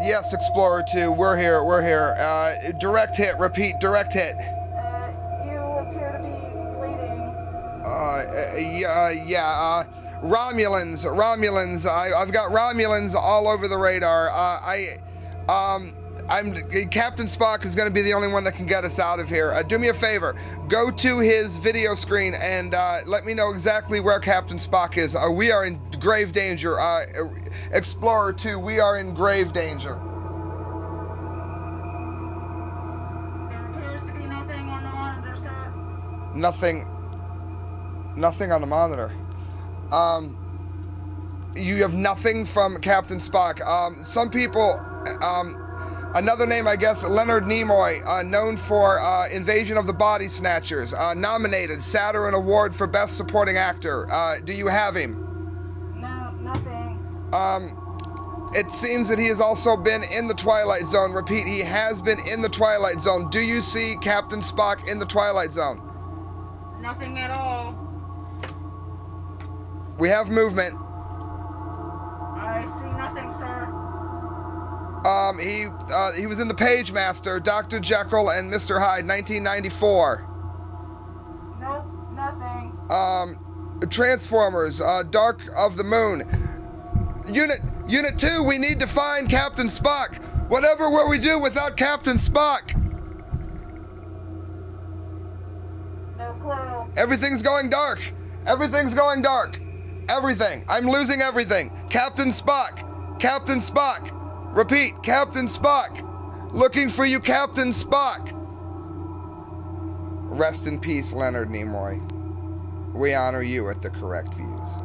yes, Explorer 2, we're here, we're here. Uh, direct hit, repeat, direct hit. Uh, you appear to be bleeding. Uh, uh, yeah, yeah, uh, Romulans, Romulans, I, I've got Romulans all over the radar. Uh, I, um, I'm, Captain Spock is gonna be the only one that can get us out of here. Uh, do me a favor, go to his video screen and, uh, let me know exactly where Captain Spock is. Uh, we are in grave danger. Uh, Explorer 2, we are in grave danger. There appears to be nothing on the monitor, sir. Nothing. Nothing on the monitor. Um, you have nothing from Captain Spock. Um, some people, um, another name, I guess, Leonard Nimoy, uh, known for uh, Invasion of the Body Snatchers, uh, nominated Saturn Award for Best Supporting Actor. Uh, do you have him? Um, it seems that he has also been in the Twilight Zone. Repeat, he has been in the Twilight Zone. Do you see Captain Spock in the Twilight Zone? Nothing at all. We have movement. I see nothing, sir. Um, he uh, he was in the Pagemaster, Dr. Jekyll and Mr. Hyde, 1994. Nope, nothing. Um, Transformers, uh, Dark of the Moon. Unit Unit Two, we need to find Captain Spock. Whatever will we do without Captain Spock? No clue. Everything's going dark. Everything's going dark. Everything. I'm losing everything. Captain Spock. Captain Spock. Repeat, Captain Spock. Looking for you, Captain Spock. Rest in peace, Leonard Nimoy. We honor you at the correct views.